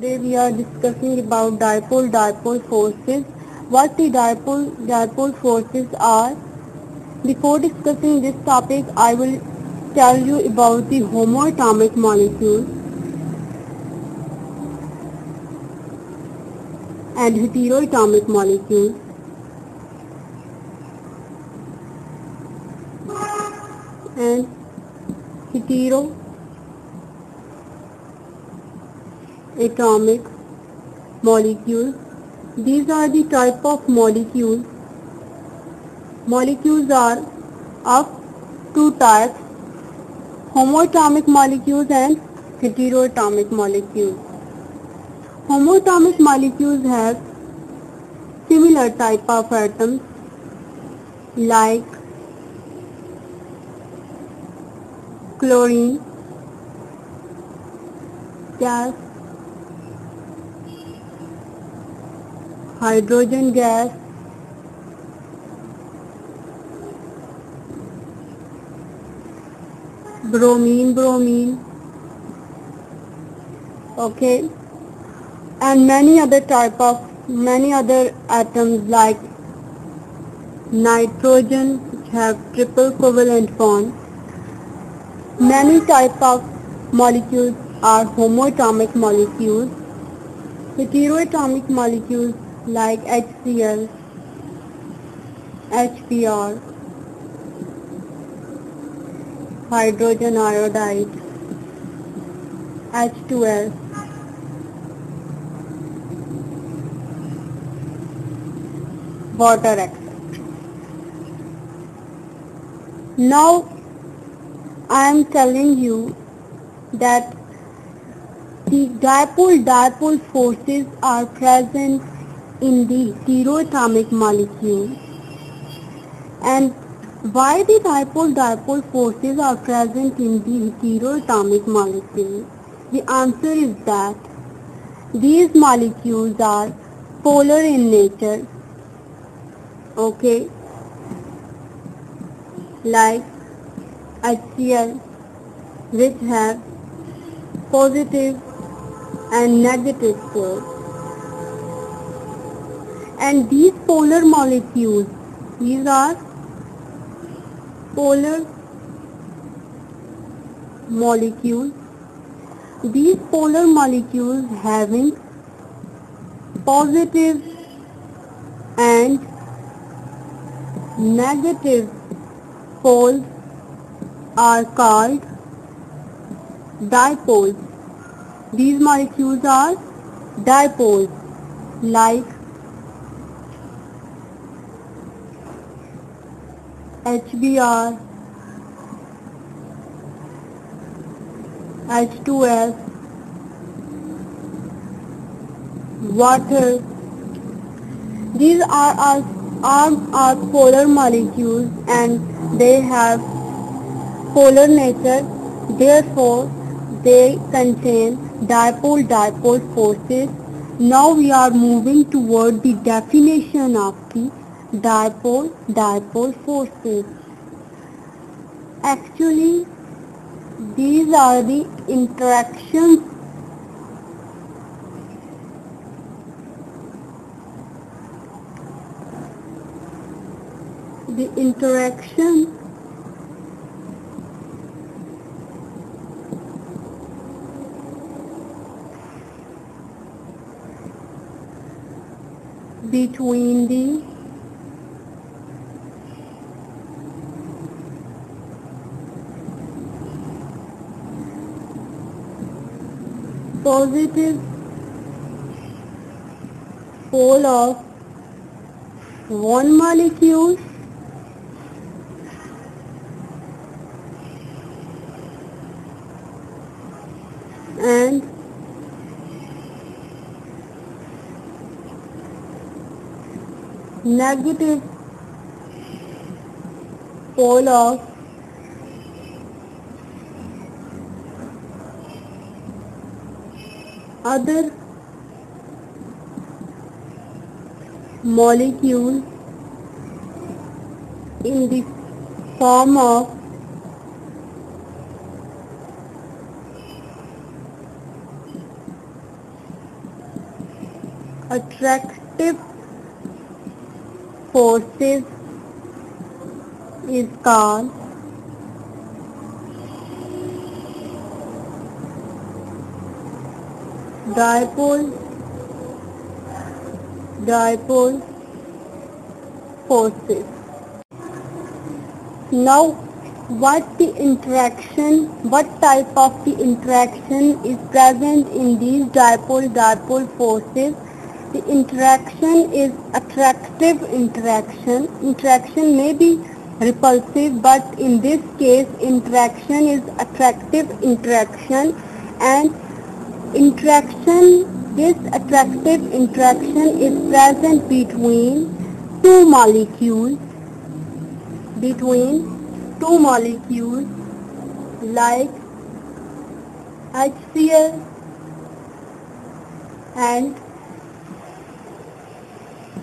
Today we are discussing about dipole-dipole forces. What the dipole-dipole forces are. Before discussing this topic, I will tell you about the homoatomic molecules and heteroatomic molecules. and hetero atomic molecules. These are the type of molecules. Molecules are of two types, homoatomic molecules and heteroatomic molecules. Homoatomic molecules have similar type of atoms like chlorine gas hydrogen gas. Bromine bromine. Okay. And many other type of many other atoms like nitrogen which have triple covalent bond. Many type of molecules are homoatomic molecules. Heteroatomic molecules like HCl, HBr, hydrogen iodide, H2S, water etc. Now I am telling you that the dipole-dipole forces are present in the heteroatomic molecule and why the dipole-dipole forces are present in the heteroatomic molecule? The answer is that these molecules are polar in nature. Okay. Like HCl which have positive and negative poles and these polar molecules these are polar molecules. These polar molecules having positive and negative poles are called dipoles. These molecules are dipoles like HBr, H2S, water. These are, are, are, are polar molecules and they have polar nature. Therefore, they contain dipole-dipole forces. Now we are moving toward the definition of the dipole dipole forces. Actually these are the interactions. The interaction. Between the positive pole of one molecule and negative pole of other molecule in the form of attractive forces is called dipole. Dipole. Forces now what the interaction what type of the interaction is present in these dipole dipole forces? The interaction is attractive interaction. Interaction may be repulsive but in this case interaction is attractive interaction. And interaction this attractive interaction is present between two molecules between two molecules like HCl and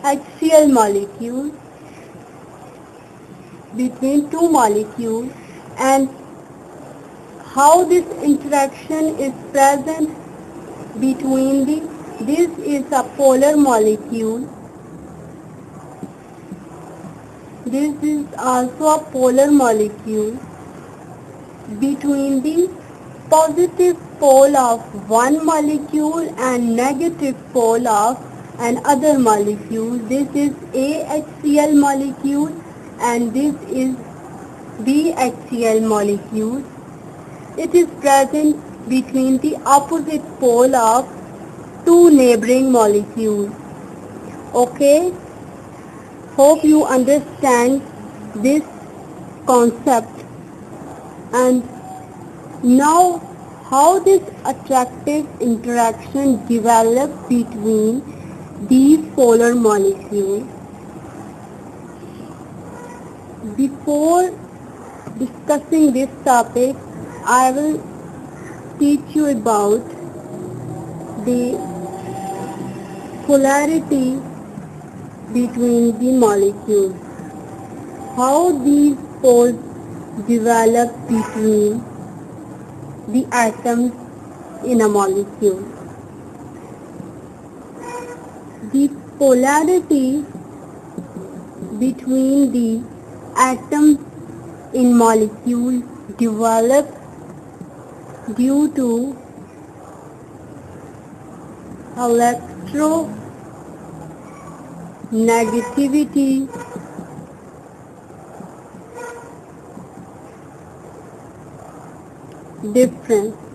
HCl molecule between two molecules and how this interaction is present between the this is a polar molecule. This is also a polar molecule between the positive pole of one molecule and negative pole of another molecule. This is AHCl molecule and this is BHCl molecule. It is present between the opposite pole of two neighboring molecules. Okay? Hope you understand this concept and now how this attractive interaction develops between these polar molecules. Before discussing this topic, I will teach you about the polarity between the molecules. How these poles develop between the atoms in a molecule. The polarity between the atoms in molecule develop due to electronegativity difference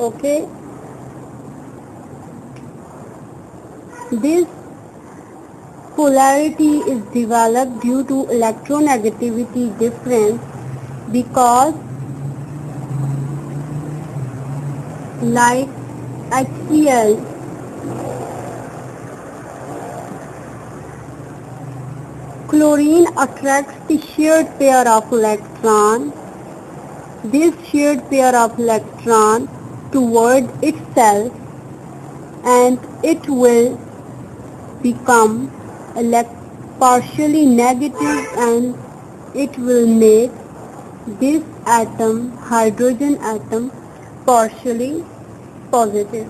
okay? This polarity is developed due to electronegativity difference because like HCl chlorine attracts the shared pair of electron. This shared pair of electron toward itself and it will become partially negative and it will make this atom, hydrogen atom, partially positive.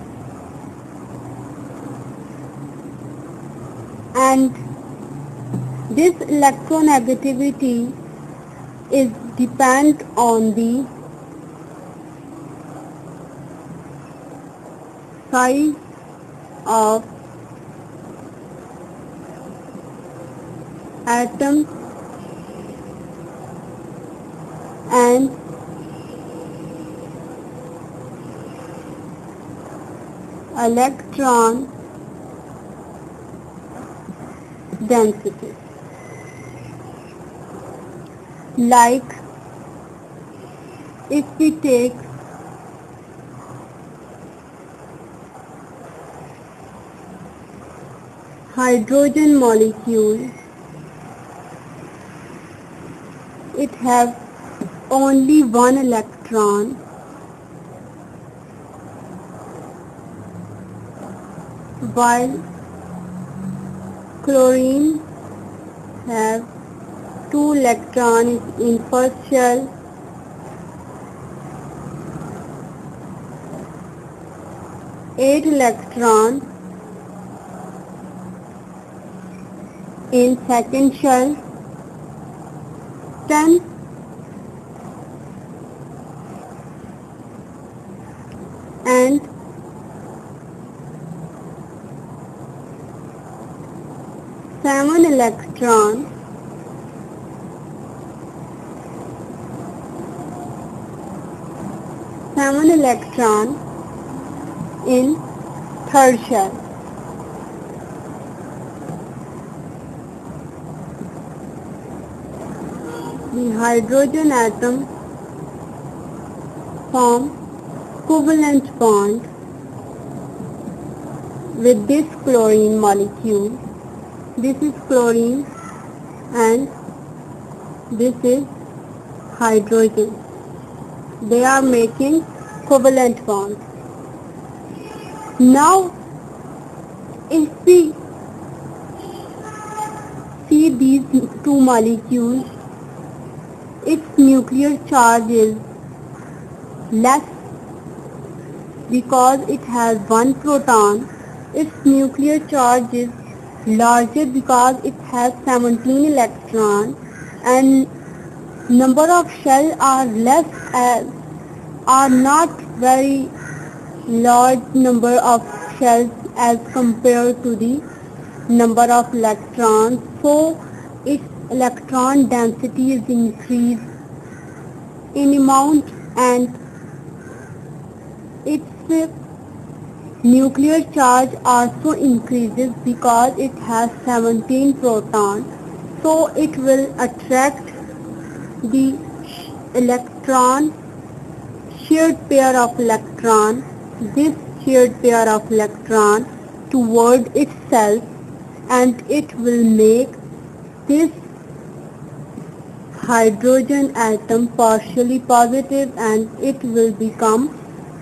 And this electronegativity is depend on the size of atoms and electron density. Like if we take hydrogen molecule has only one electron. While chlorine has two electrons in first shell 8 electrons in second shell 10 and seven electrons seven electron in third shell. The hydrogen atom form covalent bond with this chlorine molecule. This is chlorine and this is hydrogen. They are making covalent bonds. Now, if we see these two molecules, its nuclear charge is less because it has one proton. Its nuclear charge is larger because it has 17 electrons and number of shells are less as are not very large number of shells as compared to the number of electrons. So its electron density is increased in amount and its nuclear charge also increases because it has 17 protons so it will attract the electron shared pair of electron this shared pair of electron toward itself and it will make this hydrogen atom partially positive and it will become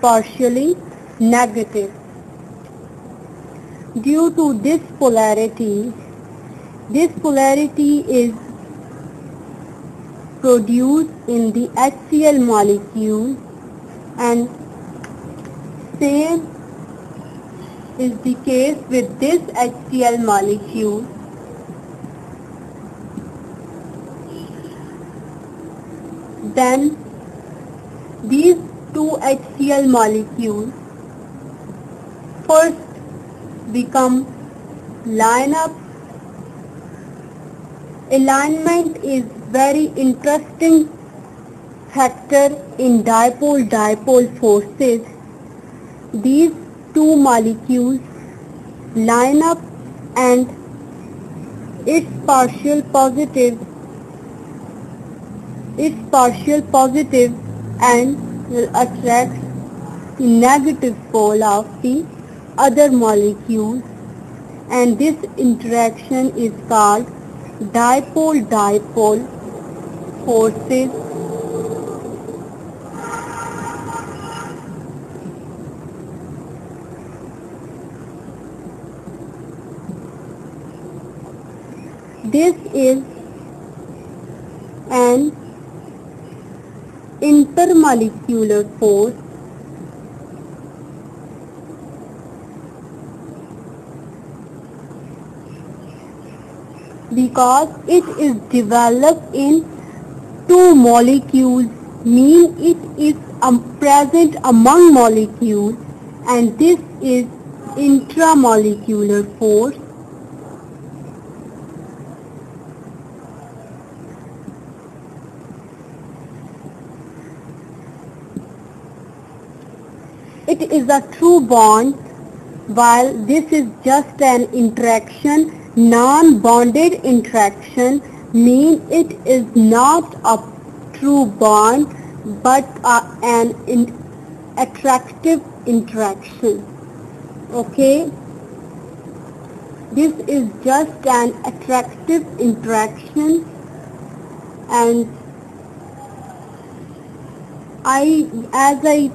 partially negative. Due to this polarity, this polarity is produced in the HCl molecule and same is the case with this HCl molecule. Then these two HCl molecules first become line up. Alignment is very interesting factor in dipole-dipole forces these two molecules line up and its partial positive its partial positive and will attract the negative pole of the other molecules and this interaction is called dipole-dipole forces. This is an intermolecular force because it is developed in two molecules mean it is um, present among molecules and this is intramolecular force. It is a true bond while this is just an interaction, non-bonded interaction mean it is not a true bond but an in attractive interaction. Okay. This is just an attractive interaction and I as I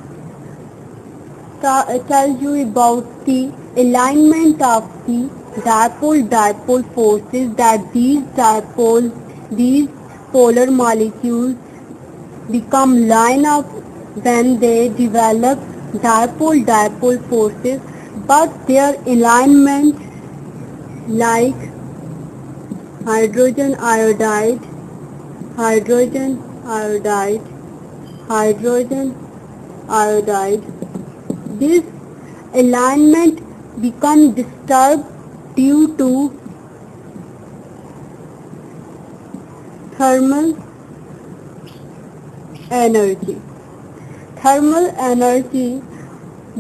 tells you about the alignment of the dipole-dipole forces that these dipoles, these polar molecules become line up when they develop dipole-dipole forces but their alignment like hydrogen iodide, hydrogen iodide, hydrogen iodide. This alignment become disturbed due to thermal energy. Thermal energy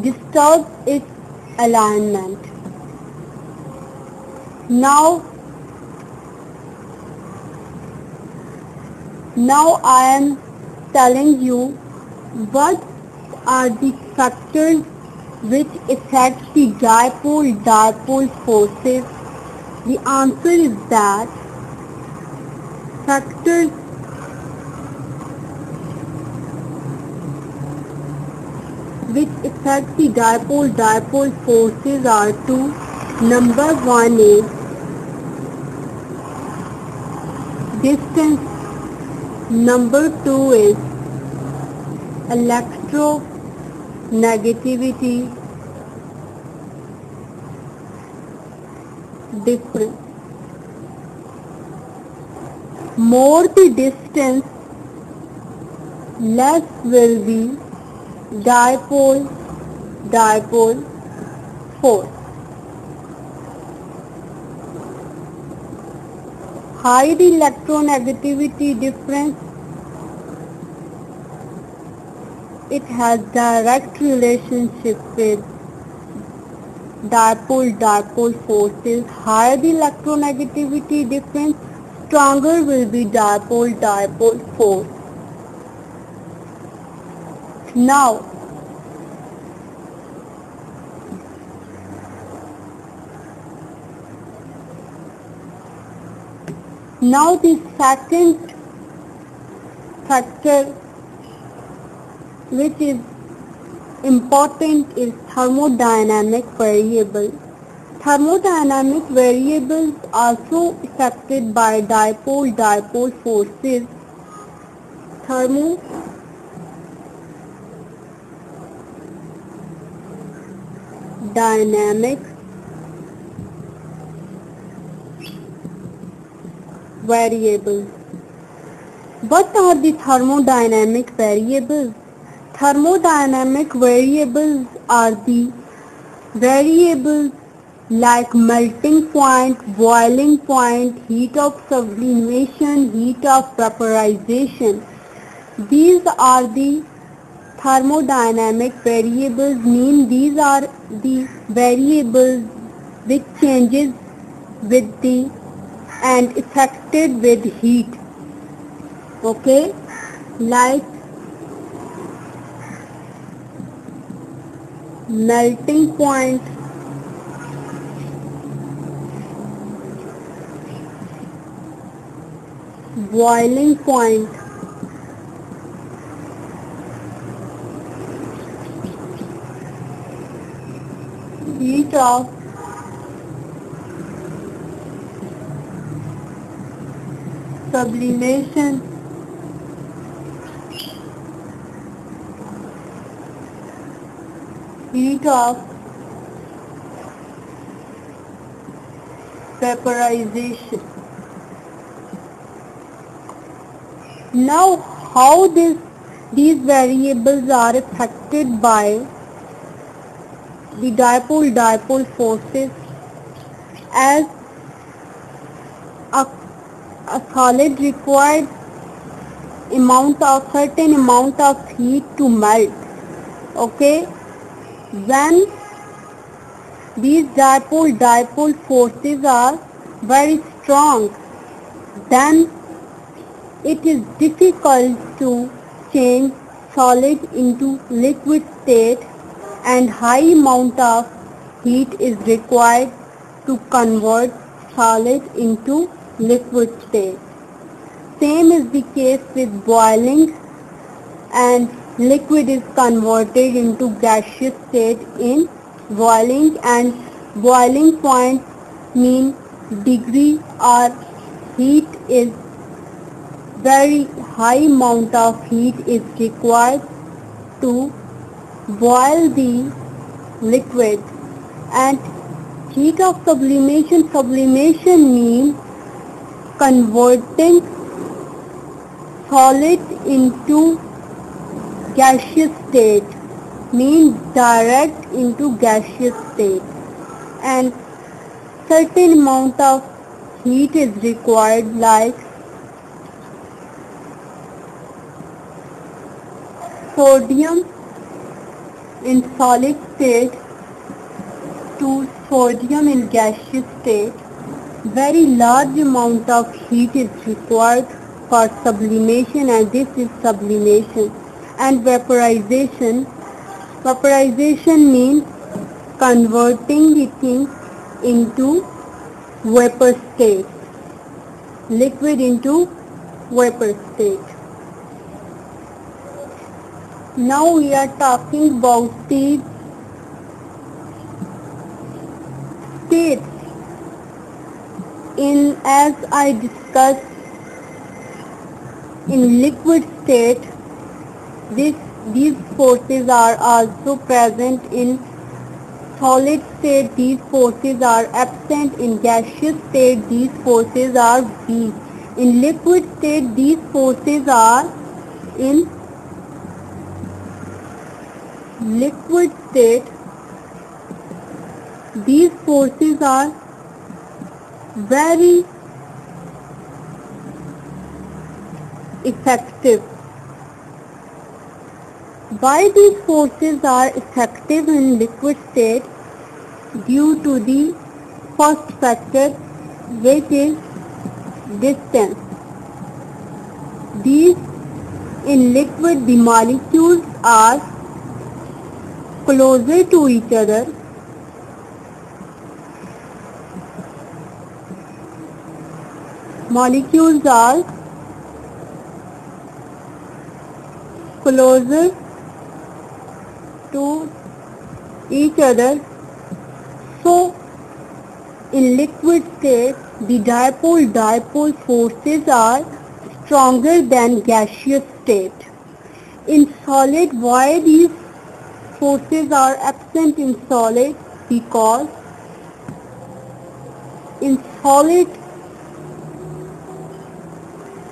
disturbs its alignment. Now, now I am telling you what are the factors which affect the dipole-dipole forces. The answer is that factors which affect the dipole-dipole forces are two. Number one is distance. Number two is electronegativity difference. More the distance, less will be dipole dipole force high the electronegativity difference it has direct relationship with dipole dipole forces. Higher the electronegativity difference stronger will be dipole dipole force. Now, now the second factor which is important is thermodynamic variable. Thermodynamic variables are also affected by dipole-dipole forces. Thermo dynamic variables. What are the thermodynamic variables? Thermodynamic variables are the variables like melting point, boiling point, heat of sublimation, heat of vaporization. These are the thermodynamic variables. Mean these are the variables which changes with the and affected with heat. Okay? Like melting point. Boiling point. Heat of sublimation of vaporization. Now how this these variables are affected by the dipole-dipole forces as a, a solid required amount of certain amount of heat to melt okay when these dipole-dipole forces are very strong then it is difficult to change solid into liquid state and high amount of heat is required to convert solid into liquid state. Same is the case with boiling and liquid is converted into gaseous state in boiling and boiling point mean degree or heat is very high amount of heat is required to boil the liquid. And heat of sublimation sublimation means converting solid into gaseous state means direct into gaseous state. And certain amount of heat is required like sodium in solid state to sodium in gaseous state. Very large amount of heat is required for sublimation and this is sublimation and vaporization. Vaporization means converting the thing into vapor state. Liquid into vapor state. Now we are talking about the states. In as I discussed in liquid state this these forces are also present in solid state. These forces are absent. In gaseous state these forces are weak. In liquid state these forces are in liquid state. These forces are very effective why these forces are effective in liquid state due to the first factor which is distance? These in liquid the molecules are closer to each other. Molecules are closer to each other so in liquid state the dipole dipole forces are stronger than gaseous state. In solid why these forces are absent in solid? Because in solid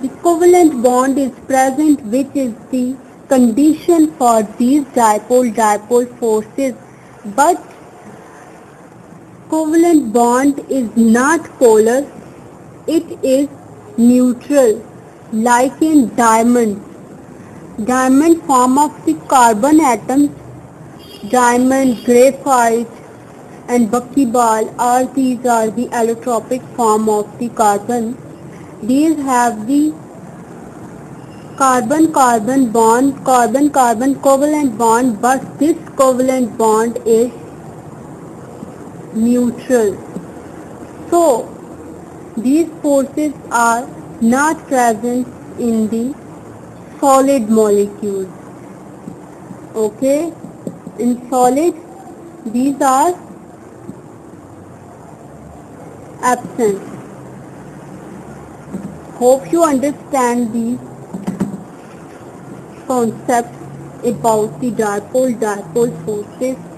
the covalent bond is present which is the condition for these dipole-dipole forces but covalent bond is not polar it is neutral like in diamond diamond form of the carbon atoms diamond, graphite and buckyball all these are the allotropic form of the carbon. These have the carbon-carbon bond, carbon-carbon covalent bond but this covalent bond is neutral. So, these forces are not present in the solid molecules. Okay in solid these are absent hope you understand the concept about the dipole dipole forces